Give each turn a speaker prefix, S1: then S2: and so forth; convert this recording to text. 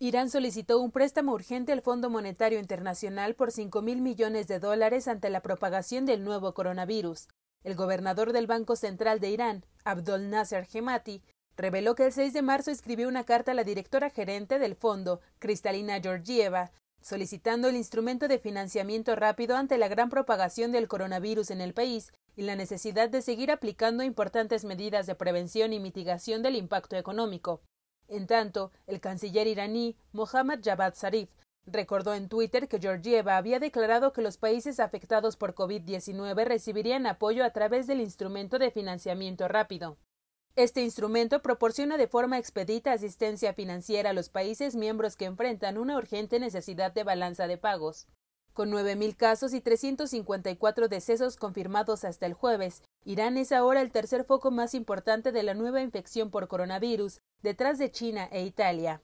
S1: Irán solicitó un préstamo urgente al Fondo Monetario Internacional por 5 mil millones de dólares ante la propagación del nuevo coronavirus. El gobernador del Banco Central de Irán, Abdol Nasser Hemati, reveló que el 6 de marzo escribió una carta a la directora gerente del fondo, Cristalina Georgieva, solicitando el instrumento de financiamiento rápido ante la gran propagación del coronavirus en el país y la necesidad de seguir aplicando importantes medidas de prevención y mitigación del impacto económico. En tanto, el canciller iraní Mohammad Javad Zarif recordó en Twitter que Georgieva había declarado que los países afectados por COVID-19 recibirían apoyo a través del instrumento de financiamiento rápido. Este instrumento proporciona de forma expedita asistencia financiera a los países miembros que enfrentan una urgente necesidad de balanza de pagos. Con 9.000 casos y 354 decesos confirmados hasta el jueves, Irán es ahora el tercer foco más importante de la nueva infección por coronavirus, detrás de China e Italia.